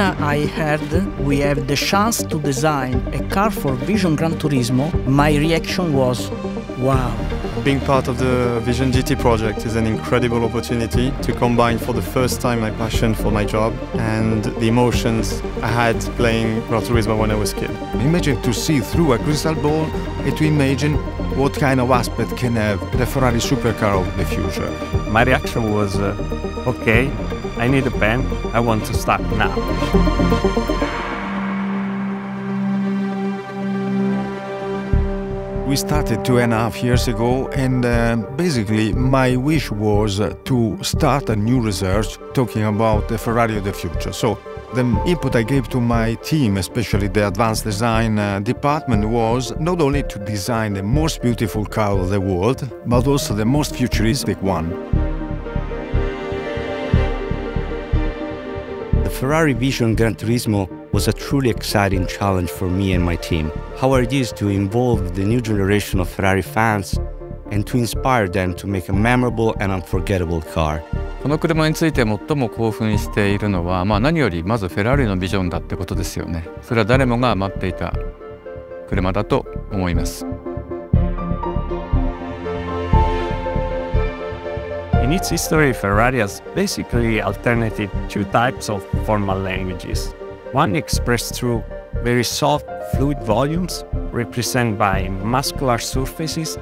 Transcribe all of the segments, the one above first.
I heard we have the chance to design a car for Vision Gran Turismo, my reaction was wow. Being part of the Vision GT project is an incredible opportunity to combine for the first time my passion for my job and the emotions I had playing Gran Turismo when I was a kid. Imagine to see through a crystal ball and to imagine what kind of aspect can have the Ferrari supercar of the future. My reaction was, uh, okay, I need a pen, I want to start now. We started two and a half years ago, and uh, basically, my wish was to start a new research talking about the Ferrari of the future. So, the input I gave to my team, especially the advanced design uh, department, was not only to design the most beautiful car of the world, but also the most futuristic one. Ferrari Vision Gran Turismo was a truly exciting challenge for me and my team. How it is to involve the new generation of Ferrari fans and to inspire them to make a memorable and unforgettable car. この車について最も興奮しているのは、まあ、何よりまずフェラーリのビジョンだってことですよね。それは誰もが待っていた車だと思います。In its history, Ferrari has basically alternated two types of formal languages. One expressed through very soft fluid volumes represented by muscular surfaces,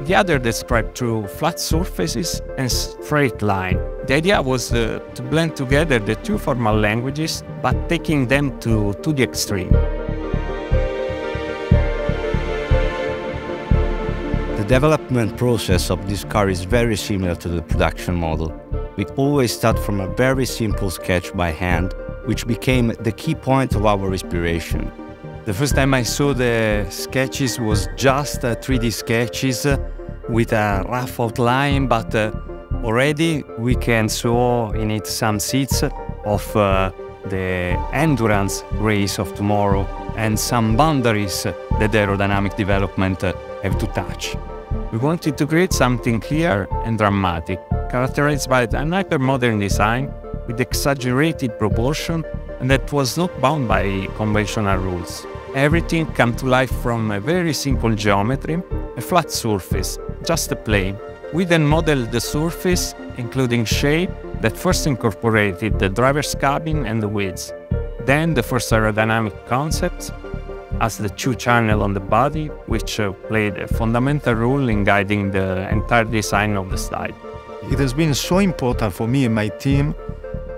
the other described through flat surfaces and straight line. The idea was uh, to blend together the two formal languages, but taking them to, to the extreme. Development process of this car is very similar to the production model. We always start from a very simple sketch by hand which became the key point of our inspiration. The first time I saw the sketches was just uh, 3D sketches uh, with a rough outline, but uh, already we can saw in it some seeds of uh, the endurance race of tomorrow and some boundaries that the aerodynamic development uh, have to touch. We wanted to create something clear and dramatic, characterized by an hyper-modern design with exaggerated proportion and that was not bound by conventional rules. Everything came to life from a very simple geometry, a flat surface, just a plane. We then modeled the surface, including shape, that first incorporated the driver's cabin and the wheels. Then the first aerodynamic concepts, as the two channel on the body, which uh, played a fundamental role in guiding the entire design of the style. It has been so important for me and my team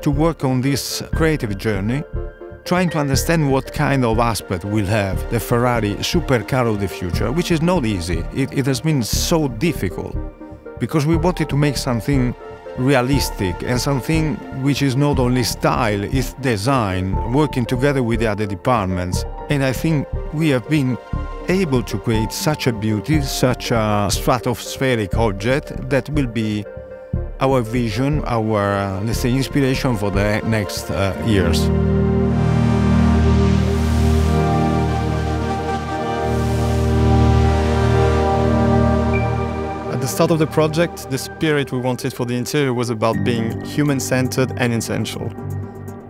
to work on this creative journey, trying to understand what kind of aspect will have the Ferrari supercar of the future, which is not easy. It, it has been so difficult because we wanted to make something realistic and something which is not only style, it's design, working together with the other departments. And I think we have been able to create such a beauty, such a stratospheric object that will be our vision, our, let's say, inspiration for the next uh, years. Start of the project, the spirit we wanted for the interior was about being human-centered and essential.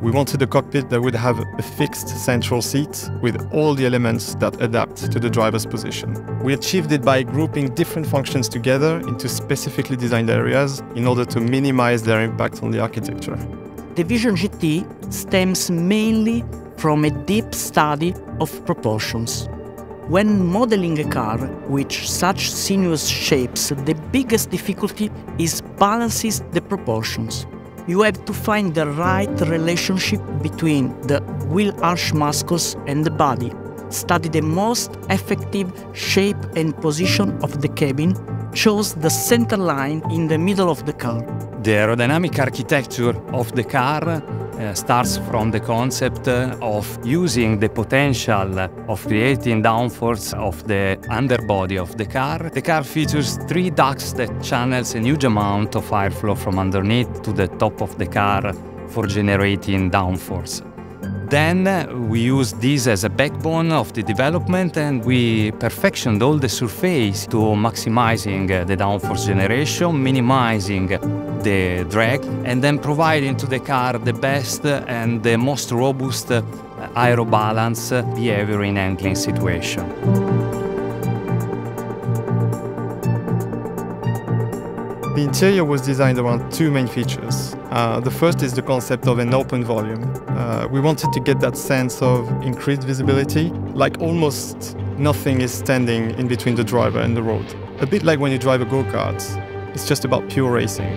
We wanted a cockpit that would have a fixed central seat with all the elements that adapt to the driver's position. We achieved it by grouping different functions together into specifically designed areas in order to minimize their impact on the architecture. The Vision GT stems mainly from a deep study of proportions. When modeling a car with such sinuous shapes, the biggest difficulty is balances the proportions you have to find the right relationship between the wheel arch muscles and the body. Study the most effective shape and position of the cabin, chose the center line in the middle of the car. The aerodynamic architecture of the car uh, starts from the concept uh, of using the potential of creating downforce of the underbody of the car. The car features three ducts that channels a huge amount of airflow from underneath to the top of the car for generating downforce. Then uh, we used this as a backbone of the development and we perfectioned all the surface to maximizing uh, the downforce generation, minimizing the drag, and then providing to the car the best and the most robust uh, aero balance behavior in handling situation. The interior was designed around two main features. Uh, the first is the concept of an open volume. Uh, we wanted to get that sense of increased visibility, like almost nothing is standing in between the driver and the road. A bit like when you drive a go-kart, it's just about pure racing.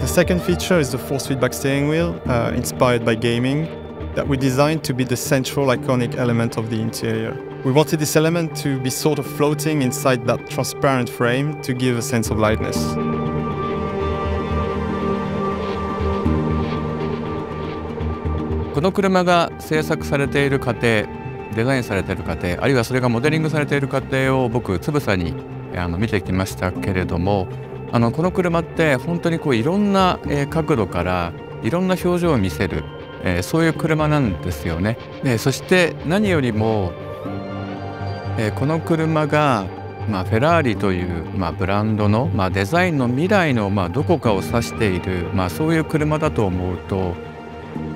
The second feature is the force feedback steering wheel, uh, inspired by gaming, that we designed to be the central iconic element of the interior. We wanted this element to be sort of floating inside that transparent frame to give a sense of lightness. この車が制作されている過程デザインされている過程あるいはそれがモデリングされている過程を僕つぶさにあの見てきましたけれどもあのこの車って本当にこういろんな、え角度からいろんな表情を見せる、えー、そういう車なんですよね。でそして何よりもえー、この車が、まあ、フェラーリという、まあ、ブランドの、まあ、デザインの未来の、まあ、どこかを指している、まあ、そういう車だと思うと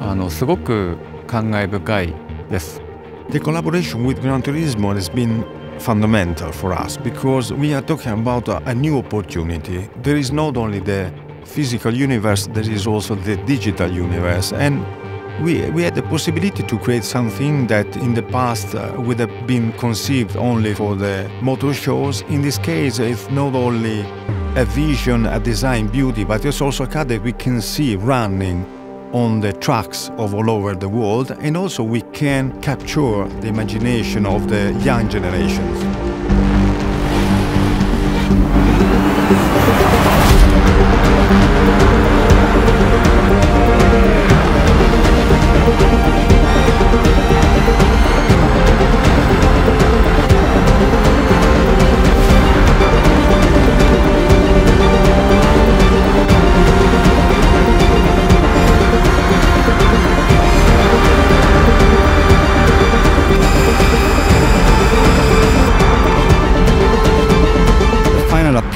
あのすごく感慨深いです。The collaboration with Gran Turismo has been fundamental for us because we are talking about a, a new opportunity. There is not only the physical universe, there is also the digital universe. And we, we had the possibility to create something that in the past uh, would have been conceived only for the motor shows. In this case, it's not only a vision, a design beauty, but it's also a car that we can see running on the tracks of all over the world, and also we can capture the imagination of the young generations.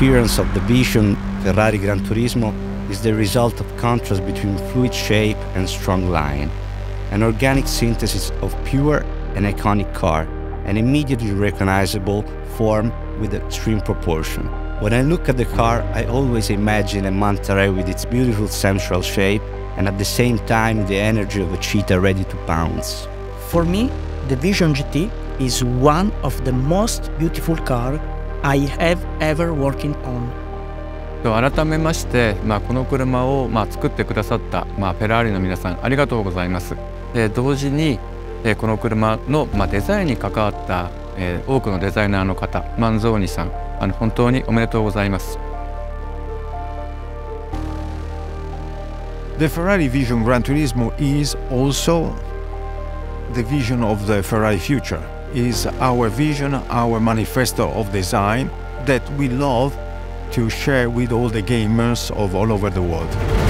Appearance of the Vision Ferrari Gran Turismo is the result of contrast between fluid shape and strong line, an organic synthesis of pure and iconic car, an immediately recognizable form with extreme proportion. When I look at the car, I always imagine a manta with its beautiful central shape and at the same time the energy of a cheetah ready to pounce. For me, the Vision GT is one of the most beautiful cars I have ever working on. 改めまして、まあ、この車を、まあ、作ってくださった、まあ、フェラーリの皆さんありがとうございます。で同時に、えこの車の、まあ、デザインに関わった、えー、多くのデザイナーの方マンゾーニさんあの本当におめでとうございます。The Ferrari Vision Gran Turismo is also the vision of the Ferrari future. is our vision, our manifesto of design that we love to share with all the gamers of all over the world.